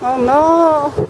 Oh no!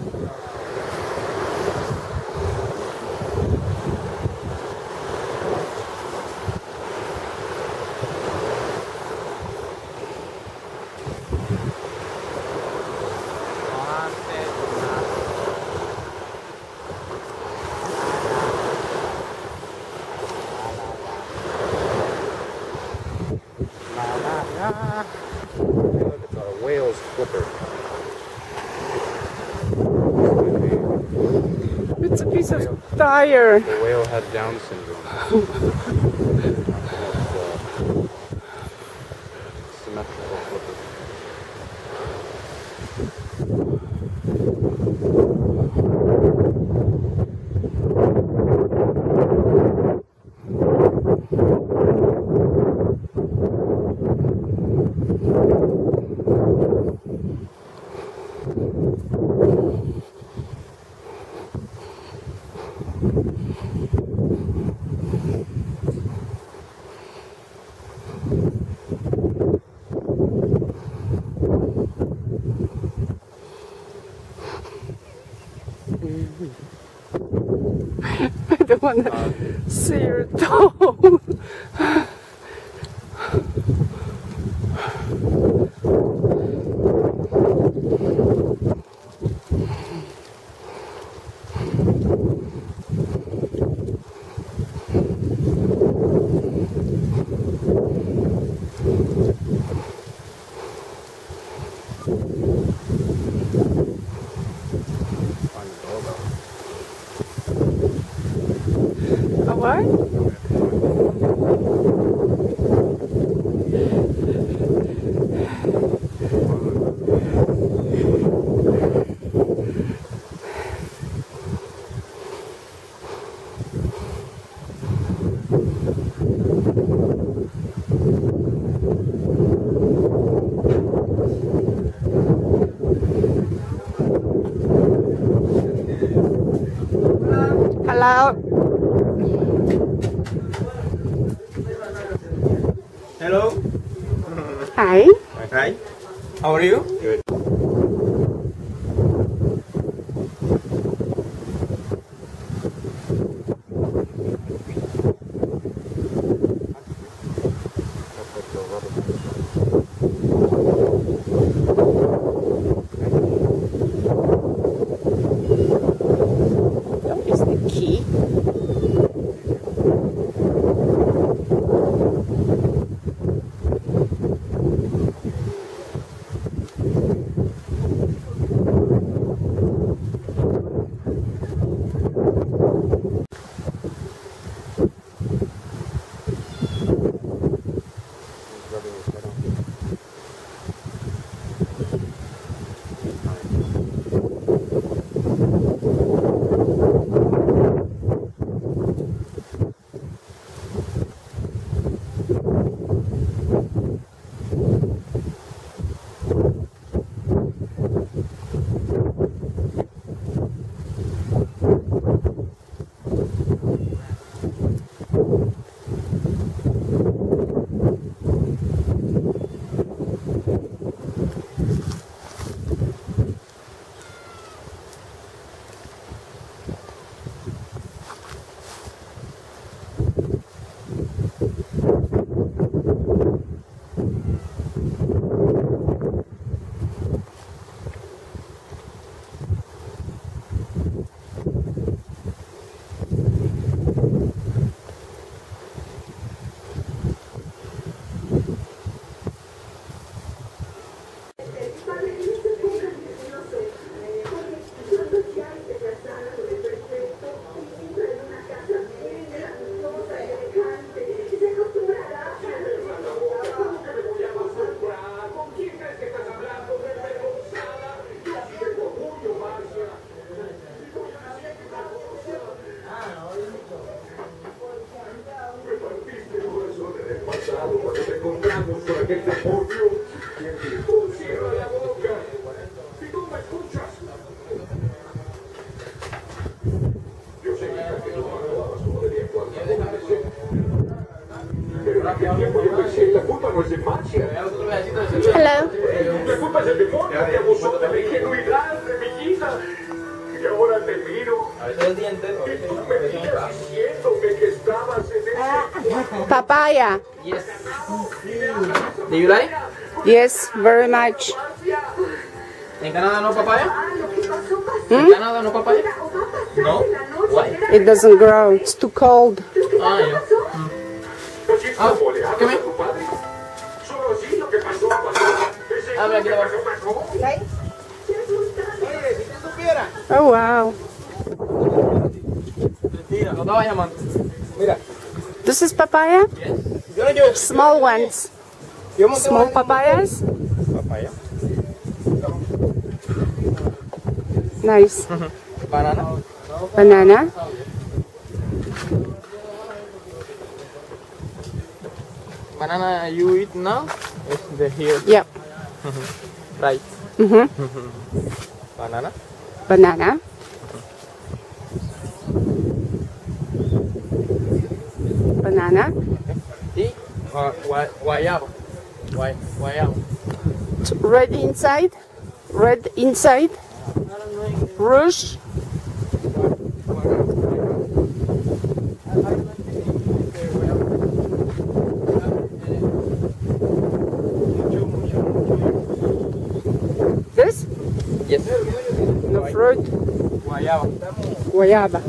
The whale had Down syndrome. I don't want to uh, see your toe. Hello. Hello. Hi. Hi. How are you? Good. Hello. Papaya. Yes. Do you like? Yes, very much. In Canadá no papaya? Hmm? Canadá no papaya? No. Why? It doesn't grow. It's too cold. Ah, yeah. Mm. Ah, oh, come here. Ese mira, aquí la pasó, barra. pasó. Oh wow. Mentira, lo estaba. Mira. This is papaya? Llevo. Small ones. Small papayas? Papaya. Nice. Banana. Banana. Banana you eat now? Is the here, Yep. Right? hmm Banana. Banana. Banana. Y uh, gua- guayaba. Guay, guayaba. Red inside. Red inside. Rouge. This? Yes. No fruit. Guayaba. Guayaba.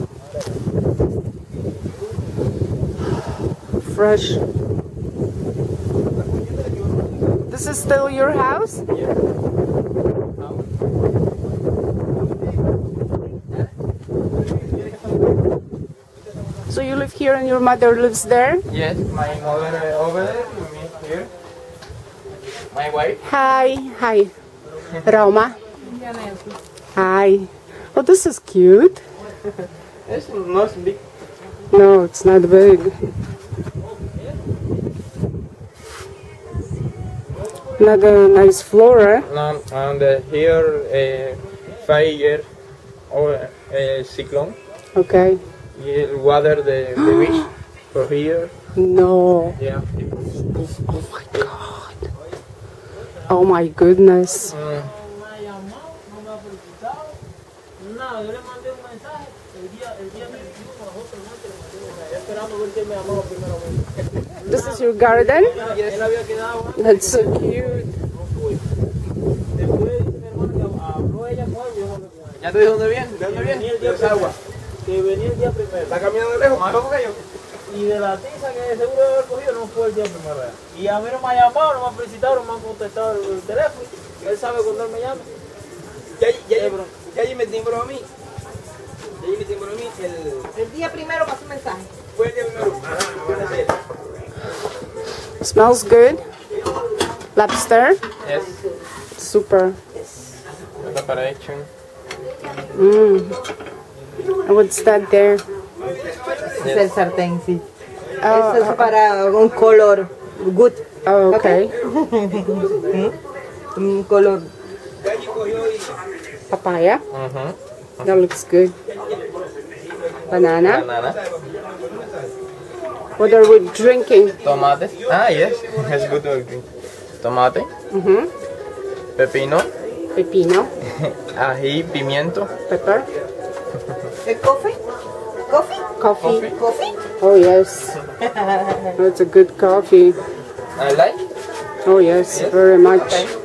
Fresh. This is still your house? So you live here and your mother lives there? Yes, my mother over there, me here. My wife. Hi, hi. Roma. Hi. Oh, this is cute. It's not big. No, it's not big. Not a nice flora. No, and uh, here uh, five year or uh, cyclone. Okay. You water the, the beach for here. No. Yeah. Oh my god. Oh my goodness. Mm. Yo le mandé un mensaje el día, el día 21 a las 8 de la noche, le mandé un mensaje, esperando ver que él me llamaba primeramente. This is your garden? Él había quedado That's so cute. después dice mi hermano que habló ella con él, yo él. ¿Ya te dije dónde viene? ¿De dónde Venía viene? el día De agua. primero, que venía el día primero. ¿Está caminando lejos? ¿Más lejos que yo? Y de la tiza que seguro debe haber cogido no fue el día primero. Y a mí no me ha llamado, no me ha felicitado, no me han contestado el, el teléfono. Él sabe cuando él me llama. Ya, ya, bro. ya, ya me timbró a mí. Ya me timbró mí el... El día primero pasó un mensaje. Fue el día primero. Ajá. Smells good. Lobster. Yes. Super. Preparation. Mm. And what's that there? Es el sartén, sí. Oh, Eso es para un color good. oh, okay. Un color. Papaya. Uh-huh. That looks good. Banana. Banana. What are we drinking? Tomate. Ah, yes. It's good to drink. Tomate. Mm-hmm. Pepino. Pepino. Ají, pimiento. Pepper. ¿El coffee? ¿Coffee? Coffee. ¿Coffee? Oh, yes. That's a good coffee. I like. Oh, yes, very much. Is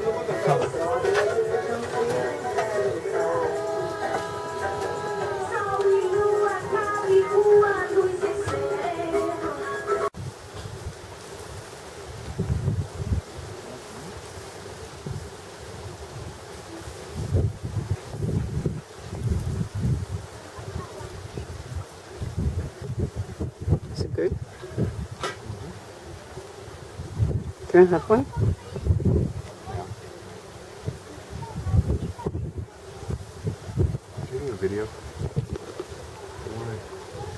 I have one? Shooting a video.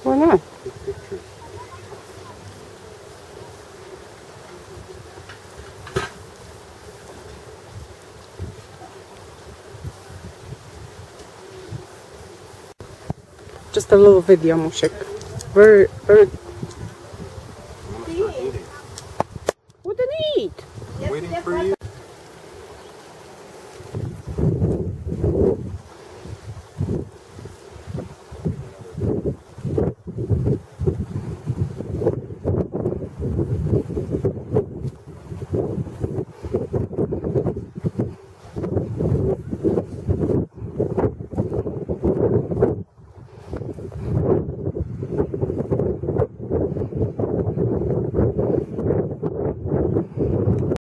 Why not? Take pictures. Just a little video, Mushik. Very, very